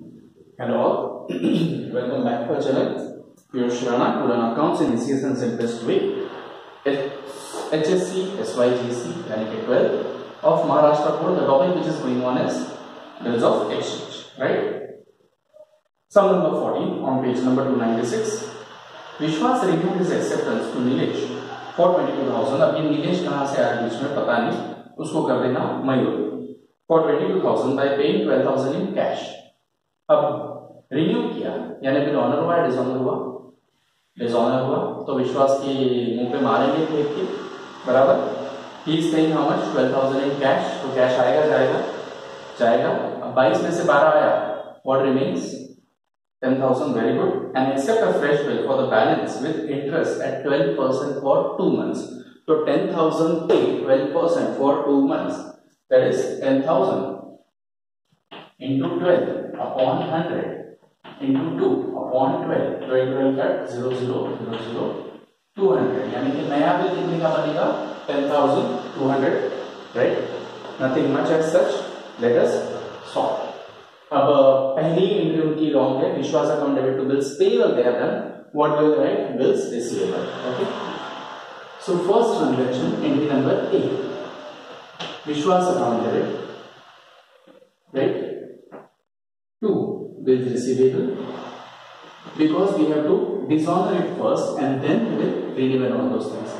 Hello welcome back to our channel. Piyush Rana, Kurana Accounts in easiest and simplest way. HSC SYGC यानी कि 12 of Maharashtra Board, the topic which is going on is bills of exchange, right? Sum number 14 on page number 296. विश्वास renewed his acceptance to Nilesh for 22,000. अब ये नीलेश कहाँ से आया बीच में पता नहीं, उसको कर देना Mayur for 22,000 by paying 12,000 in cash. अब रिन्यू किया, यानी फिर ऑनर हुआ डिसऑनर हुआ? डिसऑनर हुआ तो विश्वास के मुँह पे मारेंगे फेंक के बराबर? ही paying how much 12000 in cash तो कैश आएगा, जाएगा? जाएगा। अब 22 में से 12 आया। What remains 10000 very good and accept a fresh bill for the balance with interest at 12% for 2 months तो 10000 पे 12% for 2 months that is 10000 into 12 upon 100 into 2 upon 12 12 12 cut 0 0 0 0 200 यानी कि नया बिल कितने का बनेगा 10200 right nothing much as such let us solve अब पहली एंट्री उनकी रॉन्ग है. Vishwas account debit to bills payable they have done what will write bills receivable okay so first transaction entry number 8 Vishwas account debit bills receivable because we have to dishonor it first and then we will all those things.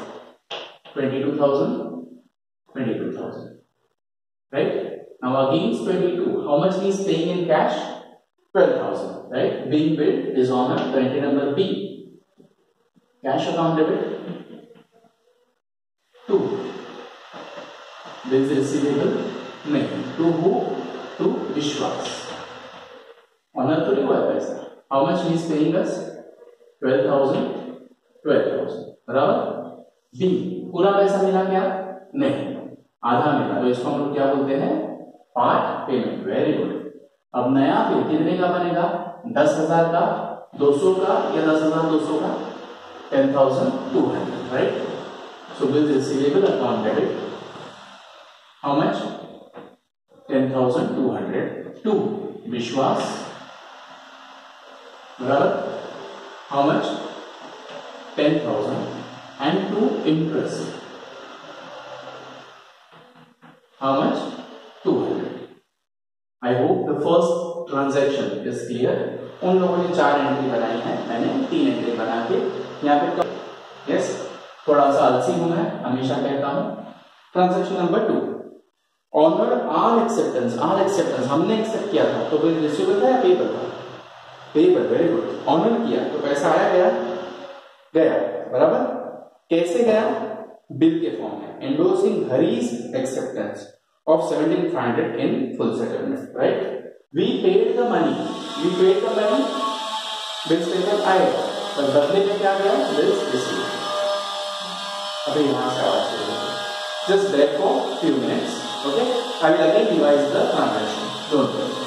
22,000, 22,000. Right? Now against 22, how much he is paying in cash? 12,000. Right? Being billed, dishonor, the entry number B. Cash account debit. 2. Bills receivable. नहीं. To who? To Vishwas. तो नहीं हुआ पैसा how much is paying us 12000 12000 बराबर? B पूरा पैसा मिला क्या? नहीं. आधा मिला. तो इसको हम लोग क्या बोलते हैं? पार्ट पेमेंट वेरी गुड अब नया बिल कितने का बनेगा? दस हज़ार का, दो सौ का या दस हज़ार दो सौ का? Ten thousand two hundred right so bill receivable account debit how much ten thousand two hundred to Vishwas much ten thousand and to interest how much two hundred I hope the first transaction is clear उन लोगों ने चार entry बनाई है। मैंने तीन entry बना के यहाँ पे यस थोड़ा सा आलसी हूँ मैं। हमेशा कहता हूँ। Transaction number two honour or acceptance or acceptance हमने एक्सेप्ट किया था। तो फिर रिसीवेबल था या पेपर था पेपर वेरी गुड ऑनर किया तो पैसा आया, गया? गया, बराबर? कैसे गया? बिल के फॉर्म में। Endorsing hurries acceptance of seventeen five hundred in full settlement right we paid the money we paid the money bill statement आएगा पर बदले में क्या गया? बिल्स रिसीव अभी यहाँ से आवाज़ just back for few minutes okay I will again revise the transaction don't worry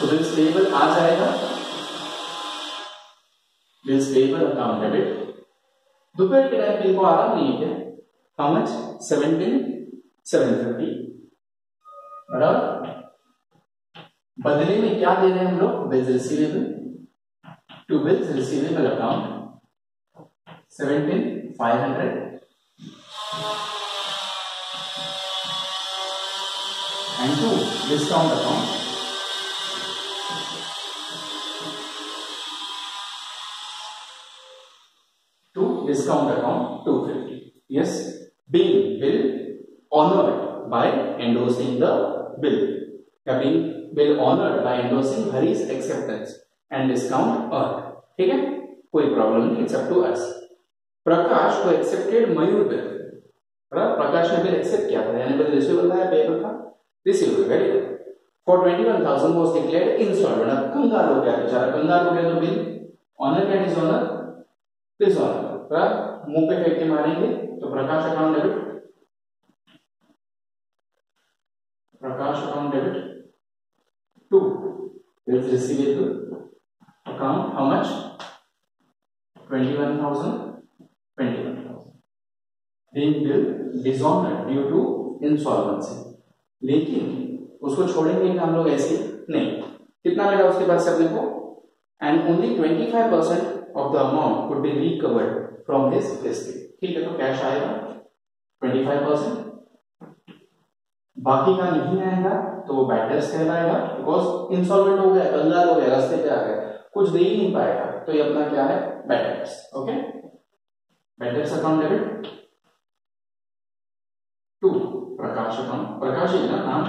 तो बिल्स पेबल आ जाएगा? बिल्स पेबल अकाउंट डेबिट दोपहर के टाइम को आराम नहीं है। क्या how much seventeen seven thirty बराबर? बदले में क्या दे रहे हैं हम लोग? Bills receivable to bills receivable account seventeen five hundred and to discount account discount account 250. Yes, being bill honored by endorsing the bill. Being bill honored by endorsing Hari's acceptance and discount earned. ठीक है? कोई problem नहीं it's up to us Prakash को accepted Mayur bill प्रकाश ने bill accept किया था। यानी bill receivable था पेबल था? Receivable very good for 21000 was declared installment अब कंगाल हो गया बेचारा। कंगाल हो गया तो बिल ऑनर क्या डिसऑनर डिसऑनर मुँह पे फेंक के मारेंगे तो Prakash account debit Prakash account debit to bills receivable account how much 21000 21000 being bill dishonored due to insolvency लेकिन उसको छोड़ेंगे हम लोग ऐसे? नहीं। कितना मिला उसके पास से अपने को? And only twenty five percent of the amount could be recovered from his estate ठीक है तो कैश आएगा ट्वेंटी फाइव परसेंट बाकी का नहीं आएगा तो वो डेट्स कहलाएगा बिकॉज़ इंसॉल्वेंट हो गया कंगाल हो गया, रास्ते पे आ गया। कुछ दे ही नहीं पाएगा तो ये अपना क्या है? Debts okay debts account debit to Prakash account Prakash है ना नाम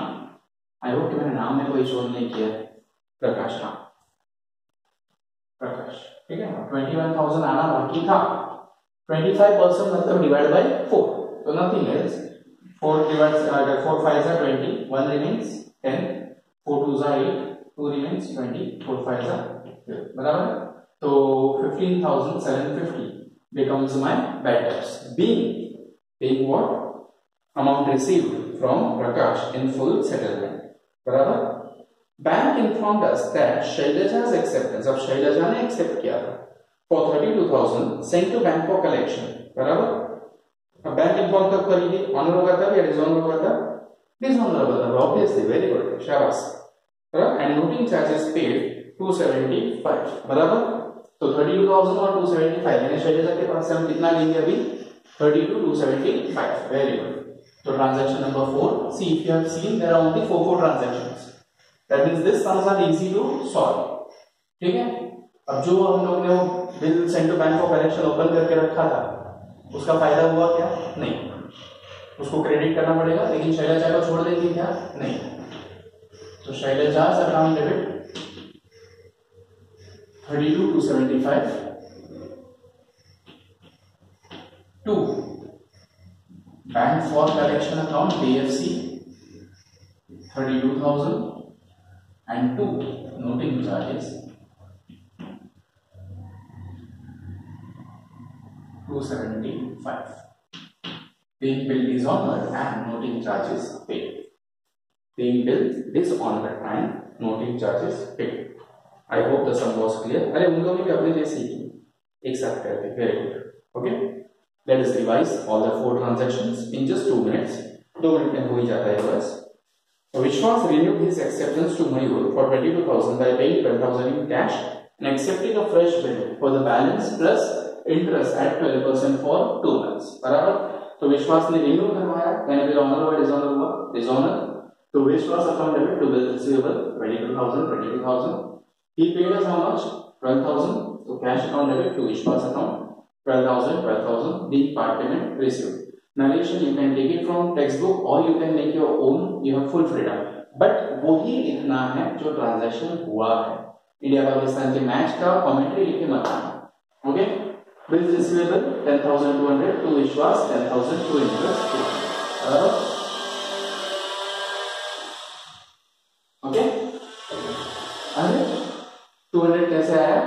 आई होप कि मैंने नाम में कोई शोध नहीं किया प्रकाश नाम ठीक है ट्वेंटी वन थाउज़ेंड आना बाकी था ट्वेंटी फाइव परसेंट मतलब डिवाइड बाई फोर तो nothing else 4 divides uh, 4 5s are 20 1 remains 10 4 2s are 8 2 remains 20 4 5s are 12 बराबर तो 15750 becomes my bad debts being being what amount from Prakash in full settlement बराबर bank that Shailaja's acceptance अब शैलजा ने accept किया था। For 32000 sent to bank for collection, बराबर? अब bank inform कब करेगी? ऑनर होगा तब या डिसऑनर होगा तब डिसऑनर होगा तब ऑब्वियसली वेरी गुड शाबाश। बराबर? एंड नोटिंग चार्जेस पेड 275 बराबर? तो 32000 और 275 यानी शैलेजा के पास से हम कितना लेंगे अभी? 32 275 वेरी गुड तो transaction number 4 see if you have seen there are only 4 4 transactions that means this sums are easy to solve ठीक है? अब जो हम लोग ने वो bill to bank of collection open करके रखा था, उसका फ़ायदा हुआ क्या? नहीं। उसको क्रेडिट करना पड़ेगा, लेकिन शैलजा को छोड़ देगी क्या? नहीं। तो Shailaja account debit thirty two two seventy five to bank for collection account B F C thirty two thousand and to noting charges 275. Being billed dishonored and noting charges paid. Being billed dishonored and noting charges paid. I hope the sum was clear. अरे उन लोगों ने भी अपने जैसे ही एक साथ करते very good okay let us revise all the four transactions in just two minutes दो मिनट में हो ही जाता है बस Vishwas renewed his acceptance to Mayur for 22,000 by paying 12,000 in cash and accepting a fresh bill for the balance plus interest at twelve percent for two months बराबर तो विश्वास ने रिन्यू करवाया यानी फिर ऑनर हुआ डिसऑनर हुआ डिसऑनर तो Vishwas account debit to bill receivable 22000 22000 he paid us how much 12000 so cash account debit to vishwas account 12000 12000 the part payment received Narration you can take it from textbook or you can make your own you have full freedom but वही लिखना है जो transaction हुआ है India Pakistan के match का commentary लिख के मत आना okay Bills receivable 10,200 to Vishwas 10,000 to interest okay अरे 200 कैसे आया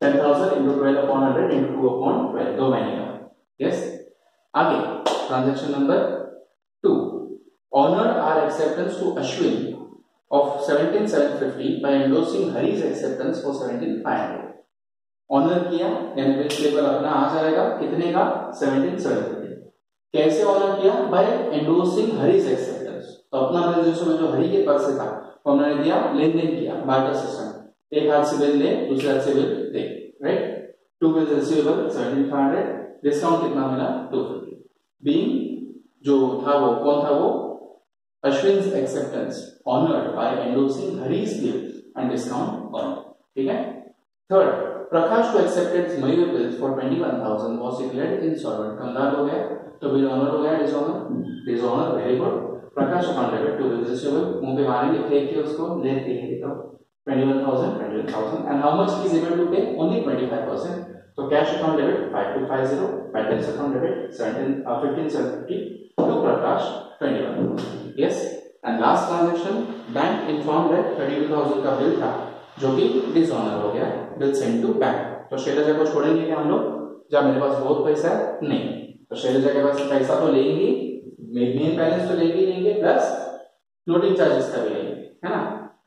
10,000 into 12 upon 100 into 2 upon 12 दो महीने का यस आगे transaction number two honor our acceptance to Ashwin of 17,750 by endorsing Hari's acceptance for 17,500 honour किया यानी बिल पेपर अपना आ जाएगा कितने का? सेवनटीन सेवन कैसे ऑनर किया? बाय एंडोर्सिंग हरीज एक्सेप्टेंस तो अपना बिल जो जो हरी के पास से था वो हमने दिया लेन देन किया बार्टर सिस्टम एक हाथ से बिल दे दूसरे हाथ से bill they right to bill receivable seventeen five hundred discount कितना मिला? दो सौ बीइंग जो था वो, कौन था वो? Ashwin acceptance honoured by endorsing Harish gift and discount on ठीक है? थर्ड प्रकाश को accepted Mayur bill for twenty one thousand 21000 was in insolvent कंगाल हो गया। तो बिल ऑनर हो गया dishonour dishonour very good Prakash contracted to resistible मुँह पे मारेंगे फेंक के उसको। लेते हैं तो 21000 21000 and how much is able to pay only 25% तो cash account debit five two five zero balance account debit seventeen fifteen seventy to Prakash twenty one yes and last transaction bank inform date thirty two thousand का bill था, जो कि dishonour हो गया bill send to bank तो शैलजा को छोड़ेंगे क्या हम लोग? जब मेरे पास बहुत पैसा है? नहीं. तो शैलजा के पास पैसा तो लेंगे मेन बैलेंस तो लेंगे लेंगे प्लस फ्लोटिंग चार्जेस का भी लेंगे, है ना?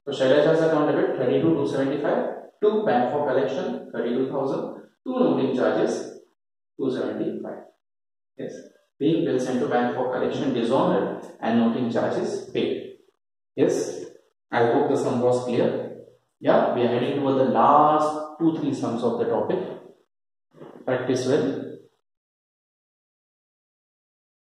तो Shailaja's account debit thirty two two seventy five to bank for collection thirty two thousand two loading charges. 275 yes. Being bill sent to bank for collection dishonored and noting charges paid. Yes. I hope the sum was clear. Yeah we are heading toward the last two three sums of the topic. Practice well.